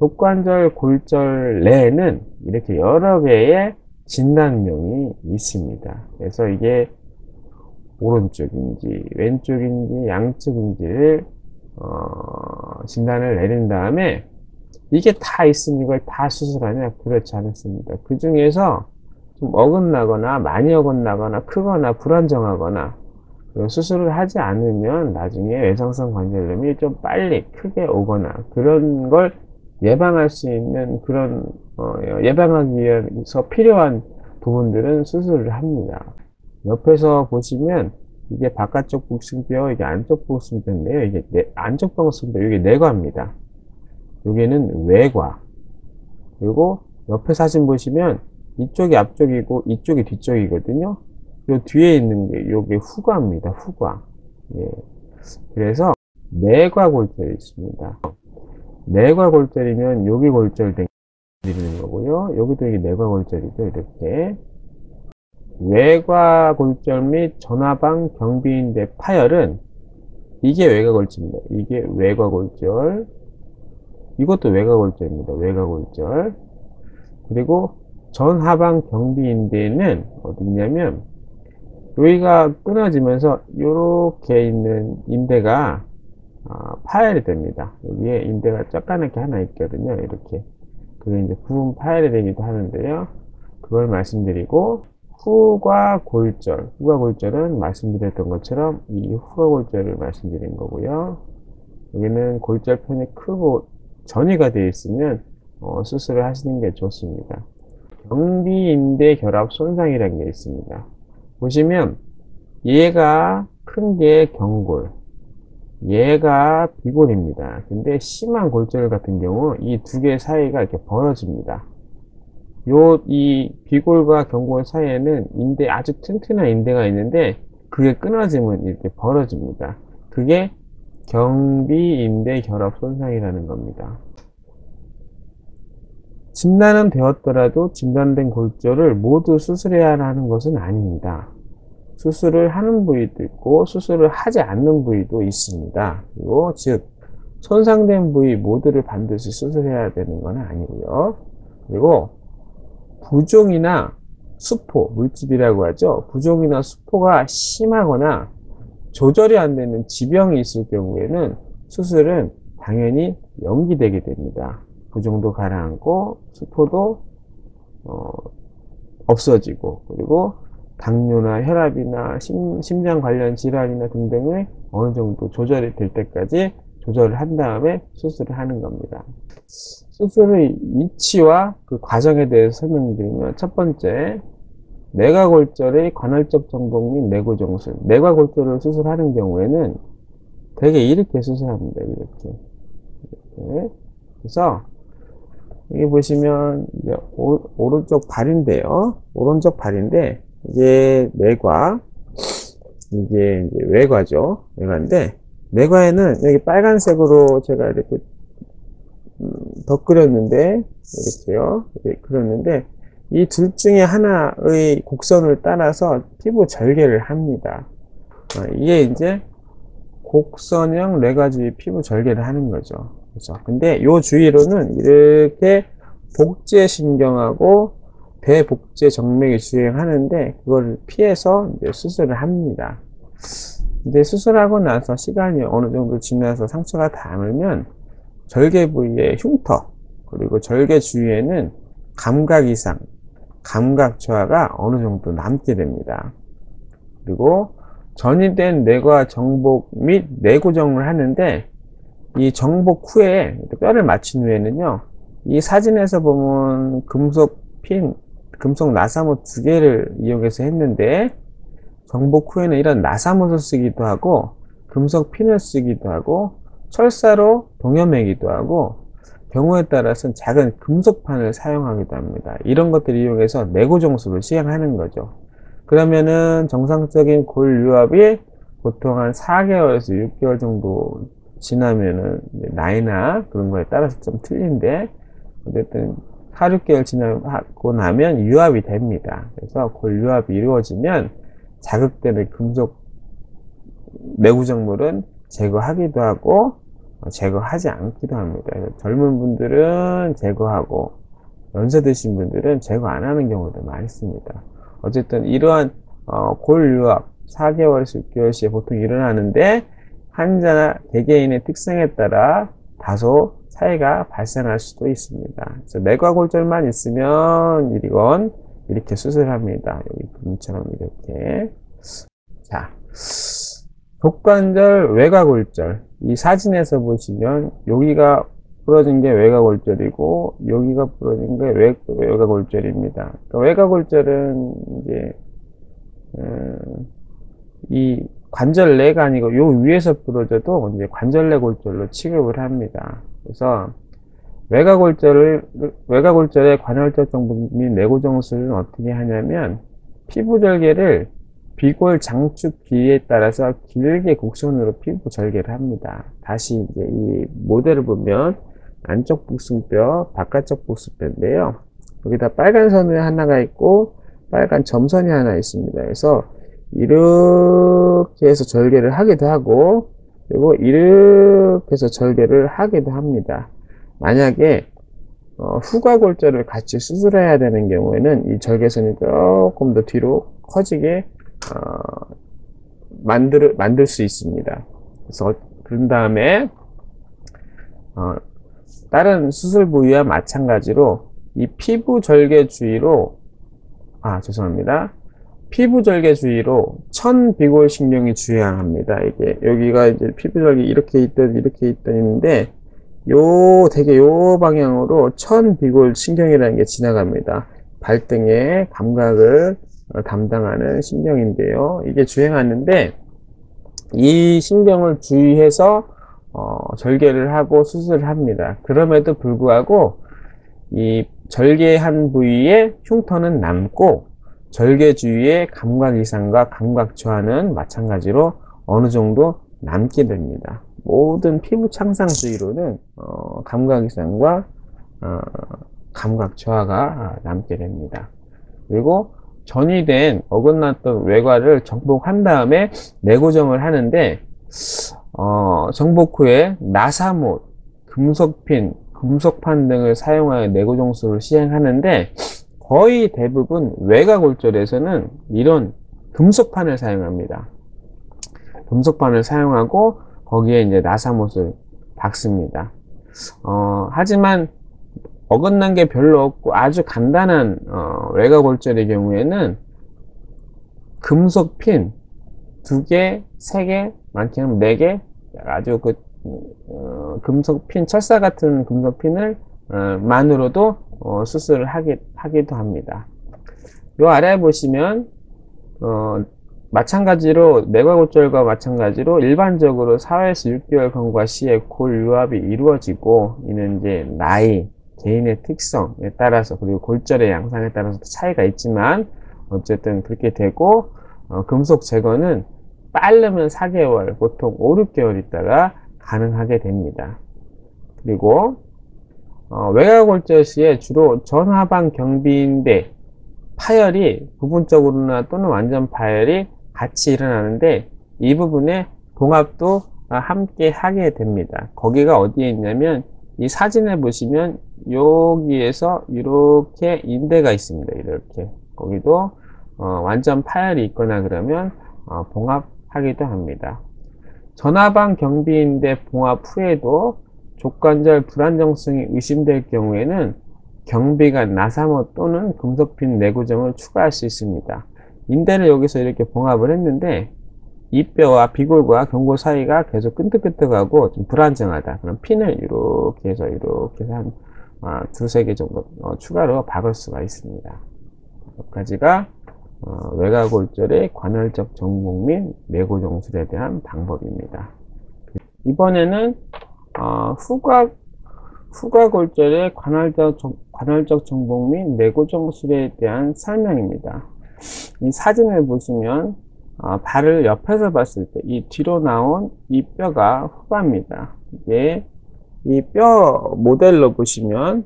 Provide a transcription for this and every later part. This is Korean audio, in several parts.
복관절 골절 내에는 이렇게 여러 개의 진단명이 있습니다. 그래서 이게 오른쪽인지 왼쪽인지 양쪽인지를 어, 진단을 내린 다음에 이게 다 있으면 이걸 다 수술하냐? 그렇지 않습니다. 그 중에서 좀 어긋나거나 많이 어긋나거나 크거나 불안정하거나 수술을 하지 않으면 나중에 외상성 관절염이 좀 빨리 크게 오거나 그런 걸 예방할 수 있는 그런 어, 예방하기 위해서 필요한 부분들은 수술을 합니다. 옆에서 보시면 이게 바깥쪽 복숭뼈, 이게 안쪽 복숭뼈인데요. 이게 내, 안쪽 복숭뼈, 이게 내과입니다. 여기는 외과. 그리고 옆에 사진 보시면 이쪽이 앞쪽이고 이쪽이 뒤쪽이거든요. 요 뒤에 있는 게 요게 후과입니다. 후과. 예. 그래서 내과 골절이 있습니다. 내과 골절이면 여기 골절된 드리는 거고요. 여기도 이게 내과 골절이죠. 이렇게. 외과 골절 및 전화방 경비인대 파열은 이게 외과 골절입니다. 이게 외과 골절. 이것도 외과 골절입니다. 외과 골절. 그리고 전하방 경비인대는 어디냐면 여기가 끊어지면서 이렇게 있는 인대가 어, 파열이 됩니다. 여기에 인대가 쩍가맣게 하나 있거든요. 이렇게. 그게 이제 부분 파열이 되기도 하는데요. 그걸 말씀드리고, 후과 골절. 후과 골절은 말씀드렸던 것처럼 이 후과 골절을 말씀드린 거고요. 여기는 골절편이 크고 전이가 되어 있으면 어, 수술을 하시는 게 좋습니다. 경비인대 결합 손상이라는 게 있습니다. 보시면 얘가 큰 게 경골, 얘가 비골입니다. 근데 심한 골절 같은 경우 이 두 개 사이가 이렇게 벌어집니다. 요, 이 비골과 경골 사이에는 인대, 아주 튼튼한 인대가 있는데 그게 끊어지면 이렇게 벌어집니다. 그게 경비인대 결합 손상이라는 겁니다. 진단은 되었더라도 진단된 골절을 모두 수술해야 하는 것은 아닙니다. 수술을 하는 부위도 있고 수술을 하지 않는 부위도 있습니다. 그리고 즉 손상된 부위 모두를 반드시 수술해야 되는 건 아니고요. 그리고 부종이나 수포, 물집이라고 하죠. 부종이나 수포가 심하거나 조절이 안 되는 지병이 있을 경우에는 수술은 당연히 연기되게 됩니다. 부종도 가라앉고 수포도 어, 없어지고 그리고 당뇨나 혈압이나 심, 심장 관련 질환이나 등등을 어느 정도 조절이 될 때까지 조절을 한 다음에 수술을 하는 겁니다. 수술의 위치와 그 과정에 대해서 설명드리면 첫 번째 내과골절의 관할적 정복 및 내구정술 내과골절을 수술하는 경우에는 되게 이렇게 수술합니다. 이렇게, 이렇게. 그래서 여기 보시면 이제 오, 른쪽 발인데요. 오른쪽 발인데 이게 내과, 이게 이제 외과죠. 외과인데, 내과에는 여기 빨간색으로 제가 이렇게 음, 덧 그렸는데, 이렇게요. 이렇게 그렸는데, 이 둘 중에 하나의 곡선을 따라서 피부 절개를 합니다. 어, 이게 이제 곡선형 뇌과주의 피부 절개를 하는 거죠. 그렇죠. 근데 요 주위로는 이렇게 복제신경하고 대복제 정맥이 주행하는데 그걸 피해서 수술을 합니다. 이제 수술하고 나서 시간이 어느 정도 지나서 상처가 닳으면 절개 부위의 흉터 그리고 절개 주위에는 감각 이상, 감각 저하가 어느 정도 남게 됩니다. 그리고 전이된 뇌과 정복 및 내고정을 하는데 이 정복 후에 뼈를 맞춘 후에는요 이 사진에서 보면 금속 핀 금속 나사모 두 개를 이용해서 했는데 정복 후에는 이런 나사못을 쓰기도 하고 금속 핀을 쓰기도 하고 철사로 동여매기도 하고 경우에 따라서는 작은 금속판을 사용하기도 합니다. 이런 것들을 이용해서 내구정수를 시행하는 거죠. 그러면은 정상적인 골 유압이 보통 한 4개월에서 6개월 정도 지나면은 나이나 그런 거에 따라서 좀 틀린데 어쨌든 4, 6개월 지나고 나면 유압이 됩니다. 그래서 골 유압이 이루어지면 자극되는 금속 내구정물은 제거하기도 하고 제거하지 않기도 합니다. 젊은 분들은 제거하고 연세 드신 분들은 제거 안 하는 경우도 많습니다. 어쨌든 이러한 어, 골유압 4개월에서 6개월 시에 보통 일어나는데 환자나 개개인의 특성에 따라 다소 차이가 발생할 수도 있습니다. 그래서 내과골절만 있으면 이건 이렇게 수술합니다. 여기 그림처럼 이렇게 자 독관절 외과골절 이 사진에서 보시면 여기가 부러진 게 외과골절이고 여기가 부러진 게 외, 외과골절입니다. 그러니까 외과골절은 이제 음, 이 관절내가 아니고 요 위에서 부러져도 이제 관절내 골절로 취급을 합니다. 그래서 외과골절을 외과골절의 관절적 정복 및 내고정술은 어떻게 하냐면 피부 절개를 비골 장축 비에 따라서 길게 곡선으로 피부 절개를 합니다. 다시 이제 이 모델을 보면 안쪽 복숭뼈, 바깥쪽 복숭뼈인데요. 여기다 빨간 선이 하나가 있고 빨간 점선이 하나 있습니다. 그래서 이렇게 해서 절개를 하기도 하고 그리고 이렇게 해서 절개를 하기도 합니다. 만약에 어, 후가골절을 같이 수술해야 되는 경우에는 이 절개선이 조금 더 뒤로 커지게 어, 만들 만들 수 있습니다. 그래서 그런 다음에 어, 다른 수술 부위와 마찬가지로 이 피부 절개 주위로 아 죄송합니다. 피부 절개 주위로 천비골 신경이 주의합니다. 이게 여기가 이제 피부 절개 이렇게 있던 이렇게 있던 있는데 요 되게 요 방향으로 천비골 신경이라는 게 지나갑니다. 발등의 감각을 담당하는 신경인데요. 이게 주행하는데 이 신경을 주의해서 어, 절개를 하고 수술을 합니다. 그럼에도 불구하고 이 절개한 부위에 흉터는 남고 절개 주위의 감각 이상과 감각 저하는 마찬가지로 어느 정도 남게 됩니다. 모든 피부 창상 주위로는 어, 감각 이상과 어, 감각 저하가 남게 됩니다. 그리고 전이 된 어긋났던 외과를 정복한 다음에 내고정을 하는데 어, 정복 후에 나사못, 금속핀, 금속판 등을 사용하여 내고정술을 시행하는데 거의 대부분 외곽 골절에서는 이런 금속판을 사용합니다. 금속판을 사용하고 거기에 이제 나사못을 박습니다. 어, 하지만 어긋난 게 별로 없고 아주 간단한 어, 외곽 골절의 경우에는 금속 핀 두 개, 세 개, 많게는 네 개, 아주 그 어, 금속 핀, 철사 같은 금속 핀을 어, 만으로도 어, 수술을 하기, 하기 도 합니다. 요 아래에 보시면 어, 마찬가지로 내과골절과 마찬가지로 일반적으로 4에서 6개월 경과 시에 골 유압이 이루어지고 이는 이제 나이, 개인의 특성에 따라서 그리고 골절의 양상에 따라서 차이가 있지만 어쨌든 그렇게 되고 어, 금속 제거는 빠르면 4개월, 보통 5, 6개월 있다가 가능하게 됩니다. 그리고 어, 외곽골절 시에 주로 전하방 경비인데 파열이 부분적으로나 또는 완전 파열이 같이 일어나는데 이 부분에 봉합도 함께 하게 됩니다. 거기가 어디에 있냐면 이 사진에 보시면 여기에서 이렇게 인대가 있습니다. 이렇게 거기도 어, 완전 파열이 있거나 그러면 어, 봉합하기도 합니다. 전화방 경비인대 봉합 후에도 족관절 불안정성이 의심될 경우에는 경비가 나사모 또는 금속핀 내구정을 추가할 수 있습니다. 인대를 여기서 이렇게 봉합을 했는데 이 뼈와 비골과 경골 사이가 계속 끈적끈적하고 좀 불안정하다. 그럼 핀을 이렇게 해서 이렇게 해서 한 아, 두세 개 정도 어, 추가로 박을 수가 있습니다. 여기까지가 어, 외곽골절의 관할적 정복 및 내고정술에 대한 방법입니다. 이번에는 어, 후각 후각 골절의 관할적, 관할적 정복 및 내고정술에 대한 설명입니다. 이 사진을 보시면 어, 발을 옆에서 봤을 때 이 뒤로 나온 이 뼈가 후가입니다. 이게 이 뼈 모델로 보시면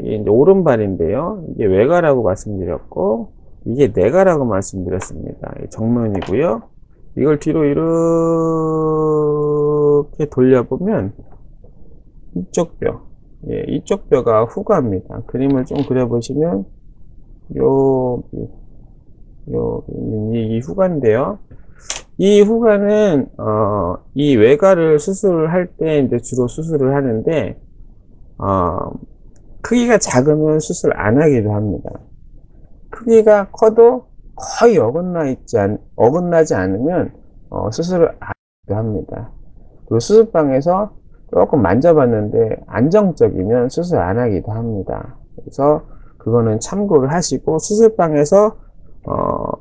이게 이제 오른발인데요. 이게 외가라고 말씀드렸고 이게 내가라고 말씀드렸습니다. 정면이고요. 이걸 뒤로 이렇게 돌려보면 이쪽 뼈, 예, 이쪽 뼈가 후가입니다. 그림을 좀 그려보시면 요, 요, 이, 이 후가인데요. 이 후가는 어, 이 외과를 수술을 할때 이제 주로 수술을 하는데 어, 크기가 작으면 수술 안 하기도 합니다. 크기가 커도 거의 어긋나 있지 않, 어긋나지 않으면 어, 수술을 안 하기도 합니다. 그리고 수술방에서 조금 만져봤는데 안정적이면 수술 안 하기도 합니다. 그래서 그거는 참고를 하시고 수술방에서 어,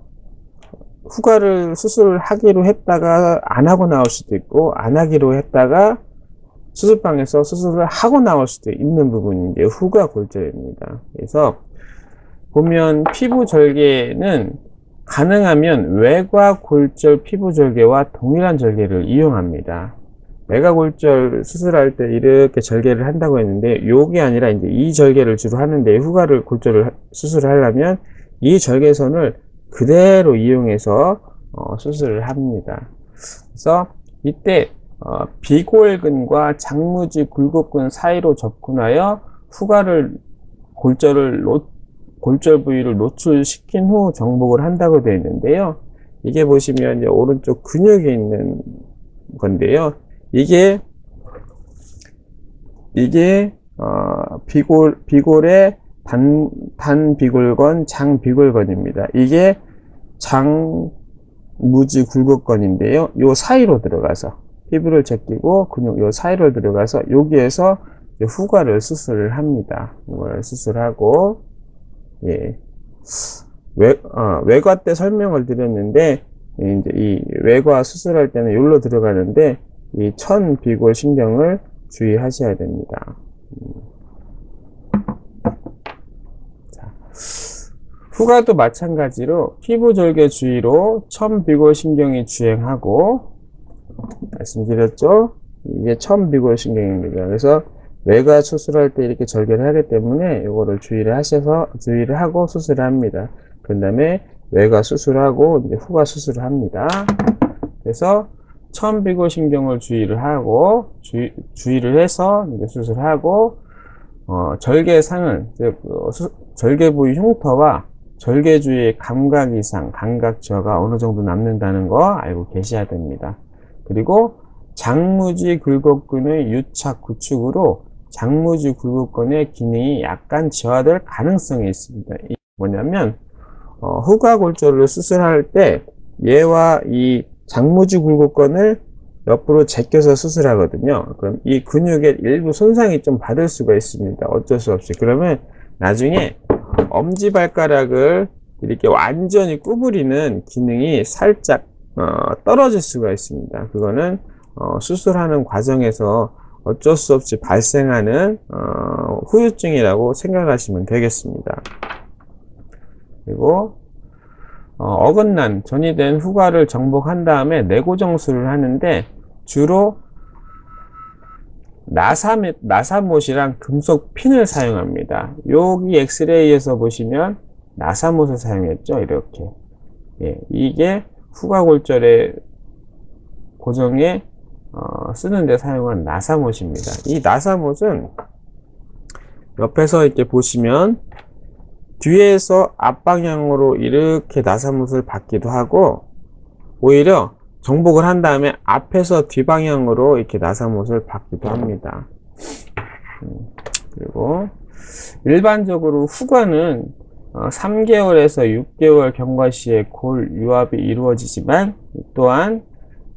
후가를 수술을 하기로 했다가 안 하고 나올 수도 있고 안 하기로 했다가 수술방에서 수술을 하고 나올 수도 있는 이제 후가 골절입니다. 그래서 보면 피부 절개는 가능하면 외과 골절 피부 절개와 동일한 절개를 이용합니다. 외과 골절 수술할 때 이렇게 절개를 한다고 했는데 요게 아니라 이제 이 절개를 주로 하는데 후가를 골절을 수술을 하려면 이 절개선을 그대로 이용해서 어, 수술을 합니다. 그래서 이때 어, 비골근과 장무지 굴곡근 사이로 접근하여 후과를 골절을 노, 골절 부위를 노출시킨 후 정복을 한다고 되어 있는데요. 이게 보시면 이제 오른쪽 근육에 있는 건데요. 이게 이게 어, 비골 비골의 단, 단비골건, 장비골건입니다. 이게 장무지 굴곡건인데요. 요 사이로 들어가서 피부를 제끼고 근육 요 사이로 들어가서 여기에서 후가를 수술을 합니다. 후가를 수술하고 예. 외, 어, 외과 때 설명을 드렸는데 이제 이 외과 수술할 때는 여기로 들어가는데 이 천 비골 신경을 주의하셔야 됩니다. 음. 후가도 마찬가지로 피부 절개 주위로 첨비골 신경이 주행하고 말씀드렸죠? 이게 첨비골 신경입니다. 그래서 외과 수술할 때 이렇게 절개를 하기 때문에 이거를 주의를 하셔서 주의를 하고 수술을 합니다. 그 다음에 외과 수술하고 이제 후가 수술을 합니다. 그래서 첨비골 신경을 주의를 하고 주의, 주의를 해서 이제 수술하고 어, 절개상은 즉 어, 절개 부위 흉터와 절개 주위의 감각 이상, 감각 저하가 어느 정도 남는다는 거 알고 계셔야 됩니다. 그리고 장무지 굴곡근의 유착 구축으로 장무지 굴곡근의 기능이 약간 저하될 가능성이 있습니다. 뭐냐면 어, 후가골절을 수술할 때 얘와 이 장무지 굴곡근을 옆으로 제껴서 수술하거든요. 그럼 이 근육의 일부 손상이 좀 받을 수가 있습니다. 어쩔 수 없이. 그러면 나중에 엄지발가락을 이렇게 완전히 구부리는 기능이 살짝 어, 떨어질 수가 있습니다. 그거는 어, 수술하는 과정에서 어쩔 수 없이 발생하는 어, 후유증이라고 생각하시면 되겠습니다. 그리고 어, 긋난 전이된 후가를 정복한 다음에 내고정술을 하는데 주로 나사멧, 나사못이랑 금속 핀을 사용합니다. 여기 엑스레이에서 보시면 나사못을 사용했죠. 이렇게. 예, 이게 후가골절의 고정에 어, 쓰는데 사용한 나사못입니다. 이 나사못은 옆에서 이렇게 보시면 뒤에서 앞방향으로 이렇게 나사못을 받기도 하고 오히려 정복을 한 다음에 앞에서 뒷방향으로 이렇게 나사못을 받기도 합니다. 음, 그리고 일반적으로 후관은 3개월에서 어, 6개월 경과 시에 골 유압이 이루어지지만 또한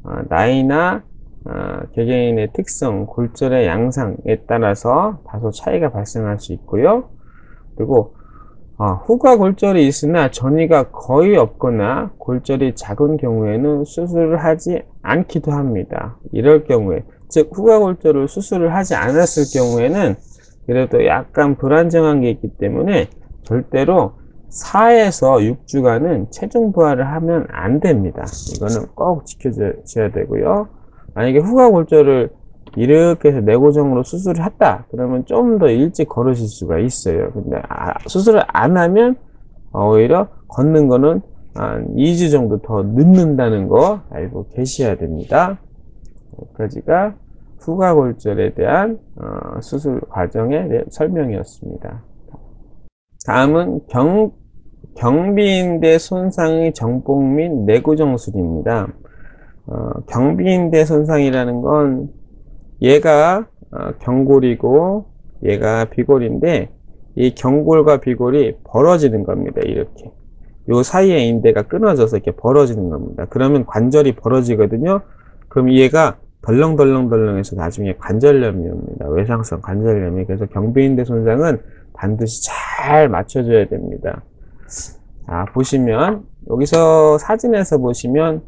어, 나이나 어, 개개인의 특성, 골절의 양상에 따라서 다소 차이가 발생할 수 있고요. 그리고 어, 후가 골절이 있으나 전이가 거의 없거나 골절이 작은 경우에는 수술을 하지 않기도 합니다. 이럴 경우에 즉 후가 골절을 수술을 하지 않았을 경우에는 그래도 약간 불안정한 게 있기 때문에 절대로 4에서 6주간은 체중 부하를 하면 안 됩니다. 이거는 꼭 지켜줘야 되고요. 만약에 후가 골절을 이렇게 해서 내고정으로 수술을 했다 그러면 좀 더 일찍 걸으실 수가 있어요 근데 아, 수술을 안 하면 오히려 걷는 거는 한 2주 정도 더 늦는다는 거 알고 계셔야 됩니다 여기까지가 후가골절에 대한 어, 수술 과정의 설명이었습니다. 다음은 경, 경비인대 손상의 정복 및 내구정술입니다. 어, 경비인대 손상이라는 건 얘가 어, 경골이고 얘가 비골인데 이 경골과 비골이 벌어지는 겁니다. 이렇게. 요 사이에 인대가 끊어져서 이렇게 벌어지는 겁니다. 그러면 관절이 벌어지거든요. 그럼 얘가 덜렁덜렁덜렁해서 나중에 관절염이 옵니다. 외상성 관절염이. 그래서 경비인대 손상은 반드시 잘 맞춰줘야 됩니다. 자, 보시면, 여기서 사진에서 보시면,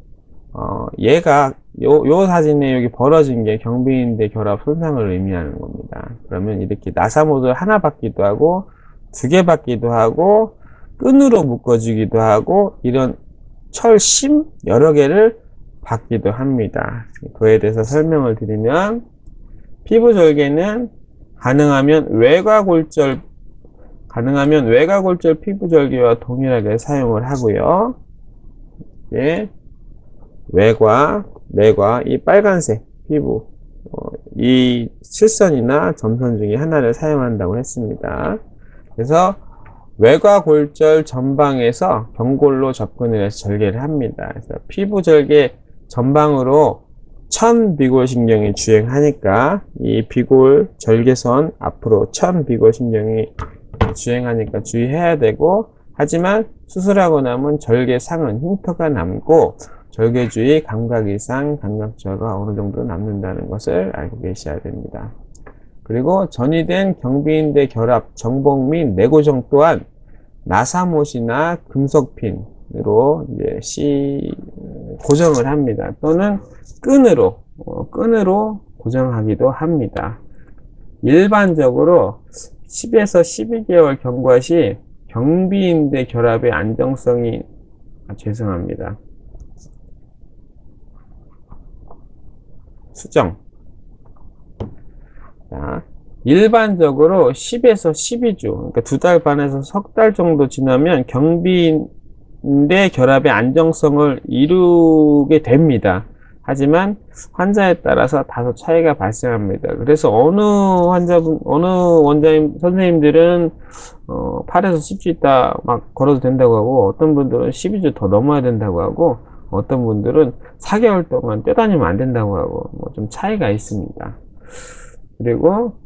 어, 얘가, 요, 요 사진에 여기 벌어진 게 경비인대 결합 손상을 의미하는 겁니다. 그러면 이렇게 나사못을 하나 받기도 하고, 두 개 받기도 하고, 끈으로 묶어주기도 하고, 이런 철심 여러 개를 받기도 합니다. 그에 대해서 설명을 드리면, 피부 절개는 가능하면 외과골절 가능하면 외과골절 피부 절개와 동일하게 사용을 하고요. 예, 외과, 내과, 이 빨간색 피부, 어, 이 실선이나 점선 중에 하나를 사용한다고 했습니다. 그래서 외과 골절 전방에서 경골로 접근을 해서 절개를 합니다. 그래서 피부 절개 전방으로 천비골신경이 주행하니까 이 비골 절개선 앞으로 천비골신경이 주행하니까 주의해야 되고 하지만 수술하고 남은 절개상은 흉터가 남고 절개 주위 감각 이상 감각저하가 어느 정도 남는다는 것을 알고 계셔야 됩니다. 그리고 전이된 경비인대 결합, 정복 및 내고정 또한 나사못이나 금속핀으로 이제 시 고정을 합니다. 또는 끈으로 어, 끈으로 고정하기도 합니다. 일반적으로 10에서 12개월 경과 시 경비인대 결합의 안정성이 아, 죄송합니다. 수정. 자, 일반적으로 10에서 12주, 그러니까 두 달 반에서 석 달 정도 지나면 경비인대 결합의 안정성을 이루게 됩니다. 하지만 환자에 따라서 다소 차이가 발생합니다. 그래서 어느 환자분, 어느 원장님, 선생님들은 어, 8에서 10주 있다 막 걸어도 된다고 하고 어떤 분들은 12주 더 넘어야 된다고 하고 어떤 분들은 4개월 동안 뛰어다니면 안 된다고 하고 뭐 좀 차이가 있습니다. 그리고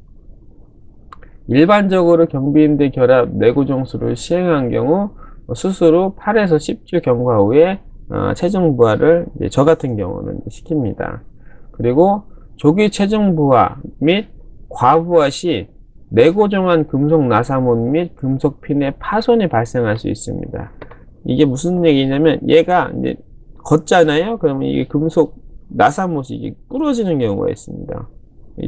일반적으로 경비인대 결합 내구정수를 시행한 경우 수술 후 8에서 10주 경과 후에 어, 체중 부하를 저 같은 경우는 시킵니다. 그리고 조기 체중 부하 및 과부하 시 내고정한 금속 나사못 및 금속 핀의 파손이 발생할 수 있습니다. 이게 무슨 얘기냐면 얘가 이제 걷잖아요. 그러면 이게 금속 나사못이 이게 부러지는 경우가 있습니다.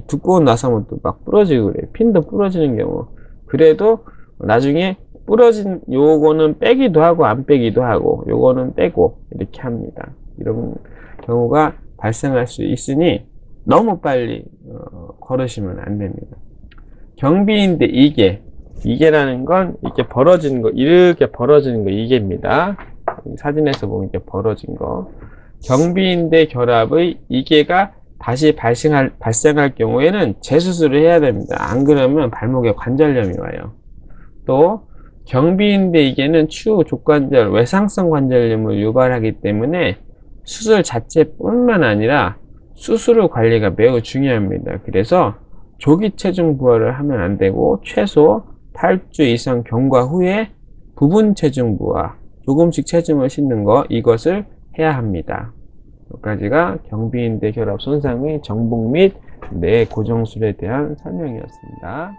두꺼운 나사못도 막 부러지고 그래요. 핀도 부러지는 경우. 그래도 나중에 부러진 요거는 빼기도 하고 안 빼기도 하고 요거는 빼고 이렇게 합니다. 이런 경우가 발생할 수 있으니 너무 빨리 어, 걸으시면 안 됩니다. 경비인데 이게 이게라는 건 이렇게 벌어지는 거 이렇게 벌어지는 거 이게입니다. 사진에서 보면 이렇게 벌어진 거 경비인대 결합의 이게가 다시 발생할 발생할 경우에는 재수술을 해야 됩니다. 안 그러면 발목에 관절염이 와요. 또 경비인대 이게는 추후 족관절 외상성 관절염을 유발하기 때문에 수술 자체뿐만 아니라 수술 후 관리가 매우 중요합니다. 그래서 조기 체중 부하를 하면 안 되고 최소 8주 이상 경과 후에 부분 체중 부하, 조금씩 체중을 싣는 거 이것을 해야 합니다. 여기까지가 경비인대 결합 손상의 정복 및내 고정술에 대한 설명이었습니다.